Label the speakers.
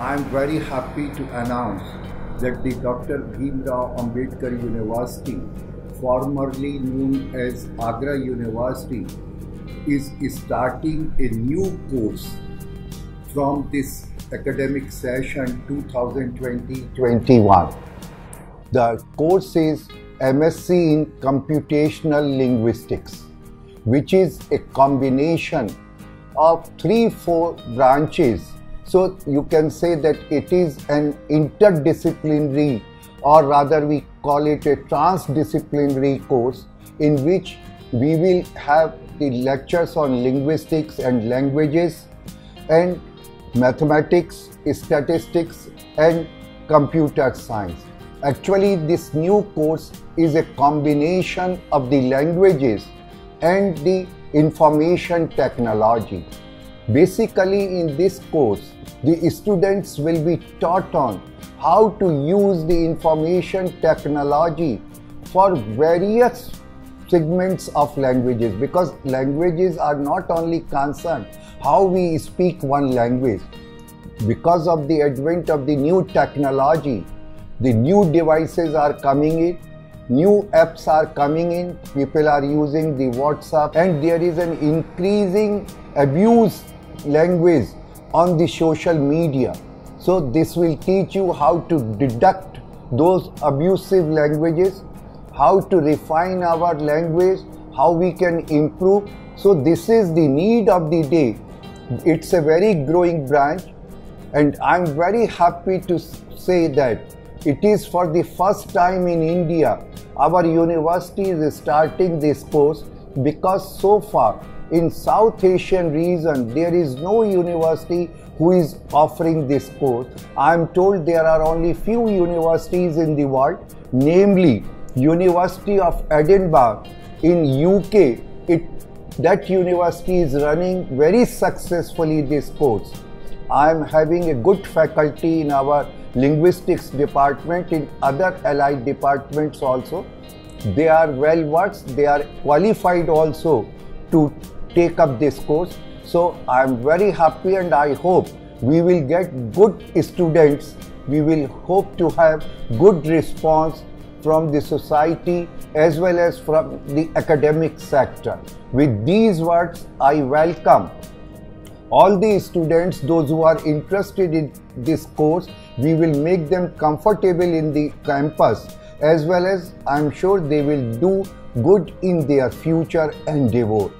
Speaker 1: I am very happy to announce that the Dr. Bhimrao Ambedkar University, formerly known as Agra University, is starting a new course from this academic session 2020-21. The course is MSc in Computational Linguistics, which is a combination of three, four branches so you can say that it is an interdisciplinary or rather we call it a transdisciplinary course in which we will have the lectures on linguistics and languages and mathematics, statistics and computer science. Actually this new course is a combination of the languages and the information technology. Basically in this course, the students will be taught on how to use the information technology for various segments of languages because languages are not only concerned how we speak one language. Because of the advent of the new technology, the new devices are coming in, new apps are coming in, people are using the WhatsApp and there is an increasing abuse language on the social media. So this will teach you how to deduct those abusive languages, how to refine our language, how we can improve. So this is the need of the day. It's a very growing branch and I'm very happy to say that it is for the first time in India our university is starting this course because so far in South Asian region, there is no university who is offering this course. I am told there are only few universities in the world, namely University of Edinburgh in UK. It, that university is running very successfully this course. I am having a good faculty in our linguistics department, in other allied departments also. They are well versed, they are qualified also to take up this course. So I am very happy and I hope we will get good students. We will hope to have good response from the society as well as from the academic sector. With these words, I welcome all the students, those who are interested in this course, we will make them comfortable in the campus as well as I'm sure they will do good in their future endeavor.